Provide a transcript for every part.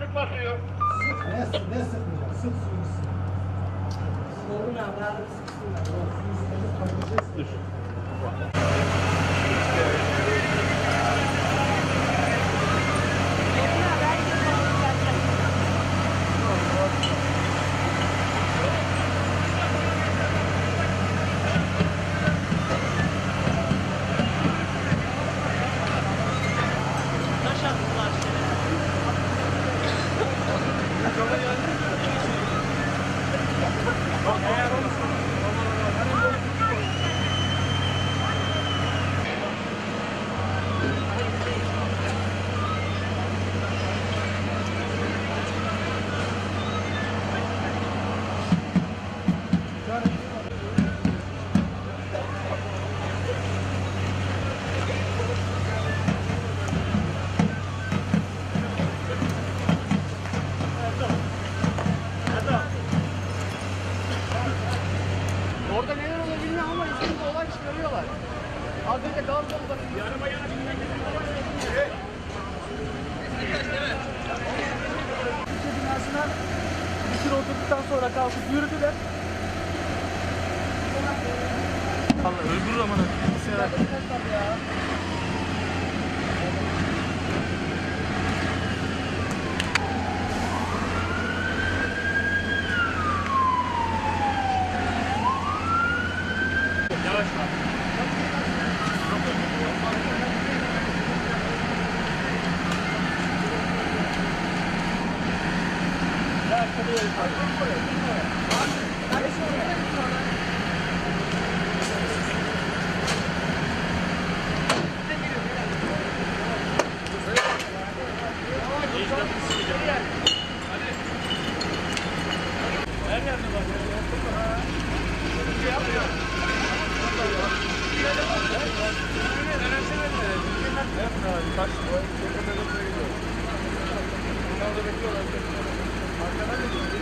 sıkma suyu. Sık, ne, sık, ne sıkma? Sık suyu sık. Sorun ağlarım sıksınlar. Dur. Orada neler oluyor bilmiyorum ama İzmir'de olay çıkarıyorlar. Az önce gaz bomba. Yanıma yana binasına bir süre oturduktan sonra kalkıp yürüdüler. Allah öldürür ama da. ya. Beyler bizi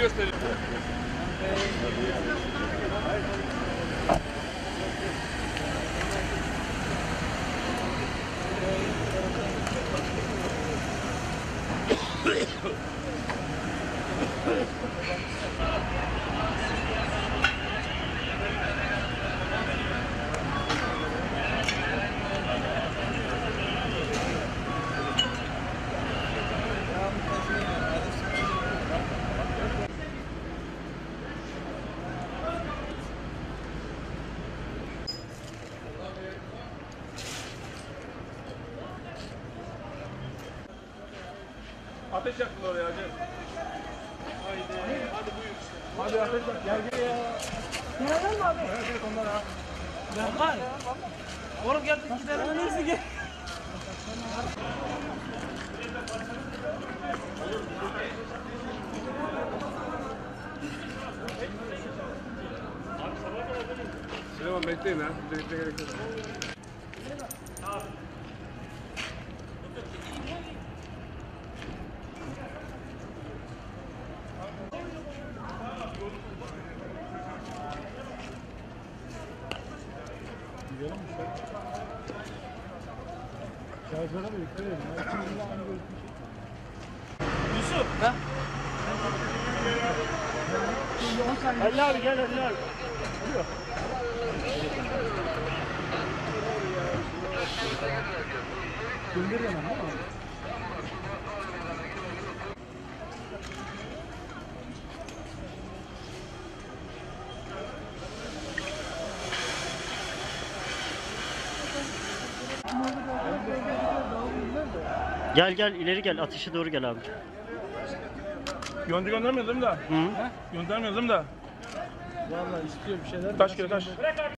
gösterin. Ateş yaktılar oraya hacı. Haydi. Hadi buyur. Hadi ateş yak. Gel gel ya. Neden mi abi? Evet evet onlar ha. Yapar. Oğlum geldik gidelim. Neyse gel. Süleyman bekleyin ha. Bekle gerek yok. Yusuf. Ha? Ali abi gel Ali abi. Gel gel ileri gel atışa doğru gel abi. Gönder mi daha? Hı? Mi daha? Vallahi istiyor bir şeyler. Taş gel taş.